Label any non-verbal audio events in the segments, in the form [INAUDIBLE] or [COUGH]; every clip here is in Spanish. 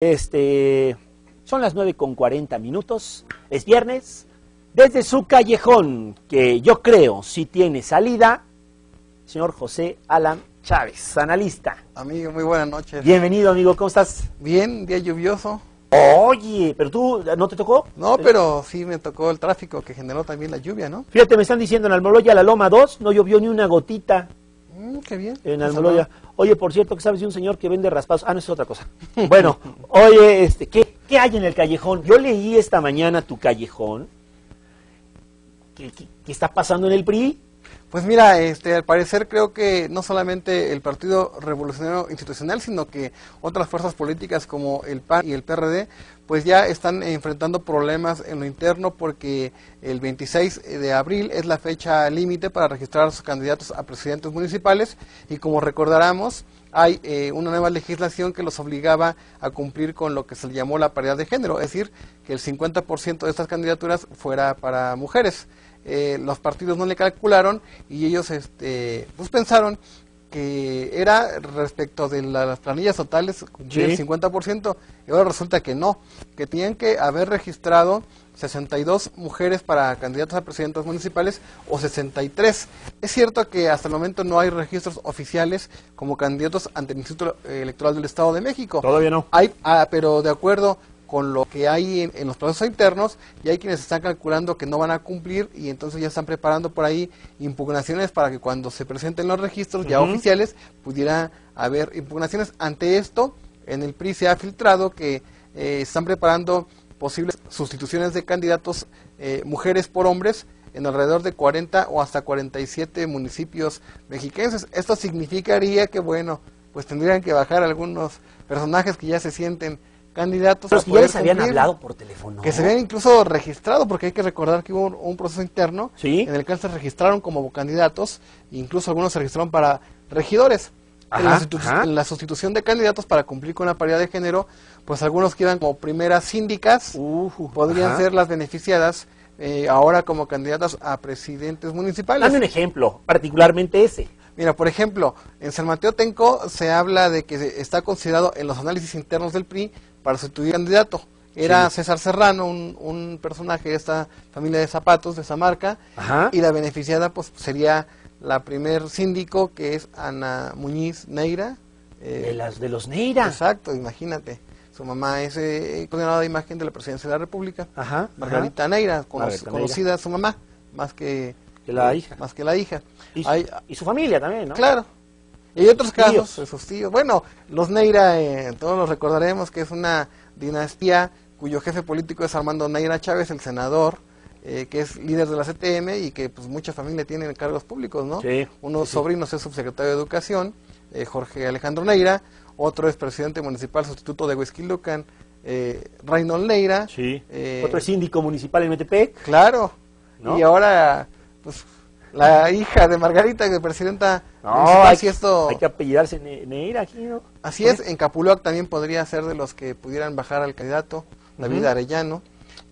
Este, son las 9 con 40 minutos, es viernes, desde su callejón, que yo creo si tiene salida, señor José Alan Chávez, analista. Amigo, muy buenas noches. Bienvenido, amigo, ¿cómo estás? Bien, día lluvioso. Oye, pero tú, ¿no te tocó? No, pero sí me tocó el tráfico que generó también la lluvia, ¿no? Fíjate, me están diciendo en Almoloya, la Loma 2, no llovió ni una gotita Mm, qué bien. en Pues, Almoloya. Oye, por cierto, ¿qué sabes de un señor que vende raspados? Ah, no, es otra cosa. [LAUGHS] Bueno, oye, este, ¿qué, qué hay en el callejón? Yo leí esta mañana tu callejón. ¿Qué, qué- qué está pasando en el PRI? Pues mira, este, al parecer creo que no solamente el Partido Revolucionario Institucional, sino que otras fuerzas políticas como el PAN y el PRD, pues ya están enfrentando problemas en lo interno porque el 26 de abril es la fecha límite para registrar a sus candidatos a presidentes municipales y como recordaremos, hay eh, una nueva legislación que los obligaba a cumplir con lo que se llamó la paridad de género, es decir, que el 50% de estas candidaturas fuera para mujeres eh, los partidos no le calcularon y ellos este, pues pensaron que era respecto de la- las planillas totales cumplir Sí. el 50% y ahora resulta que no, que tenían que haber registrado 62 mujeres para candidatos a presidentes municipales o 63. Es cierto que hasta el momento no hay registros oficiales como candidatos ante el Instituto Electoral del Estado de México. Todavía no. Hay, ah, pero de acuerdo con lo que hay en, en los procesos internos, y hay quienes están calculando que no van a cumplir y entonces ya están preparando por ahí impugnaciones para que cuando se presenten los registros ya oficiales pudiera haber impugnaciones. Ante esto, en el PRI se ha filtrado que eh, están preparando posibles sustituciones de candidatos eh, mujeres por hombres en alrededor de 40 o hasta 47 municipios mexiquenses. Esto significaría que, bueno, pues tendrían que bajar algunos personajes que ya se sienten candidatos. Es que ya les habían cumplir, hablado por teléfono. Que se habían incluso registrado, porque hay que recordar que hubo un, un proceso interno Sí. en el que se registraron como candidatos, incluso algunos se registraron para regidores. en, la sustitu- ajá. en la sustitución de candidatos para cumplir con la paridad de género, pues algunos quedan como primeras síndicas, podrían ajá. ser las beneficiadas eh, ahora como candidatas a presidentes municipales. Dame un ejemplo, particularmente ese. Mira, por ejemplo, en San Mateo Tenco se habla de que está considerado en los análisis internos del PRI para sustituir candidato. Era Sí. César Serrano, un, un personaje de esta familia de zapatos, de esa marca, Ajá. y la beneficiada pues sería la primer síndico, que es Ana Muñiz Neira. eh, De, las, de los Neira. Exacto, imagínate. Su mamá es eh, coordinadora de imagen de la presidencia de la República, Ajá. Margarita Neira, cono- Margarita Neira. conocida su mamá, más que, Que la hija. más que la hija. Y su, Hay- y su familia también, ¿no? Claro. Y hay otros tíos. casos, de sus tíos. Bueno, los Neira, eh, todos los recordaremos que es una dinastía cuyo jefe político es Armando Neira Chávez, el senador, eh, que es líder de la CTM y que pues mucha familia tiene cargos públicos, ¿no? Sí, Uno de sí. sobrinos es subsecretario de Educación, eh, Jorge Alejandro Neira, otro es presidente municipal sustituto de Huesquilucan, eh, Reynold Neira. Sí. Otro es síndico municipal en Metepec. Claro. ¿No? Y ahora, pues, la hija de Margarita, que presidenta No, hay, si esto... hay que apellidarse Ne- Neira aquí, ¿no? Así es, en Capuluac también podría ser de los que pudieran bajar al candidato, David Ujú. Arellano,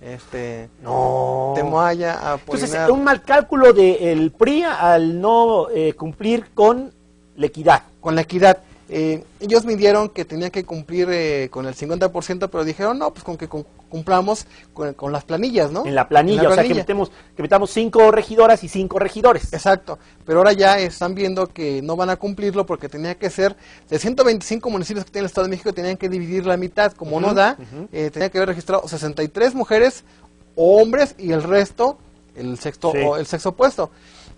este, No. Temoaya, Entonces, Apolinar. un mal cálculo del PRI al no eh, cumplir con la equidad. con la equidad. Eh, ellos midieron que tenía que cumplir eh, con el 50%, pero dijeron, no, pues con que cum- cumplamos con, con las planillas, ¿no? En la planilla, En la o sea, que metemos, que metamos cinco regidoras y cinco regidores. Exacto, pero ahora ya están viendo que no van a cumplirlo porque tenía que ser de 125 municipios que tiene el Estado de México, tenían que dividir la mitad, como no da, eh, tenía que haber registrado 63 mujeres o hombres y el resto el sexto Sí. o el sexo opuesto.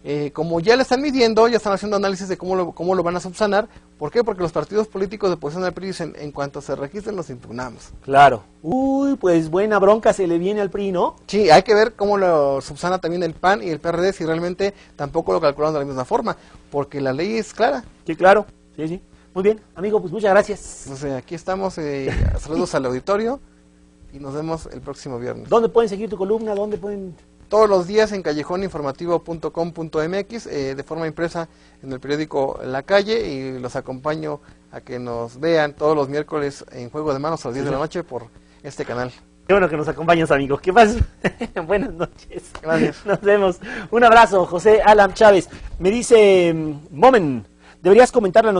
Eh, como ya le están midiendo, ya están haciendo análisis de cómo lo, cómo lo van a subsanar. ¿Por qué? Porque los partidos políticos de oposición al PRI dicen, en cuanto se registren, los impugnamos. Claro. Uy, pues buena bronca se le viene al PRI, ¿no? Sí, hay que ver cómo lo subsana también el PAN y el PRD si realmente tampoco lo calcularon de la misma forma, porque la ley es clara. Sí, claro. Sí, sí. Muy bien, amigo, pues muchas gracias. No sé, aquí estamos, eh, saludos al auditorio y nos vemos el próximo viernes. ¿Dónde pueden seguir tu columna? ¿Dónde pueden...? Todos los días en callejoninformativo.com.mx, eh, de forma impresa en el periódico La Calle y los acompaño a que nos vean todos los miércoles en Juego de Manos a las 10 de la noche por este canal. Qué bueno que nos acompañas, amigos. ¿Qué pasa? [LAUGHS] Buenas noches. Gracias. Nos vemos. Un abrazo, José Alan Chávez. Me dice, mm, Momen, deberías comentar la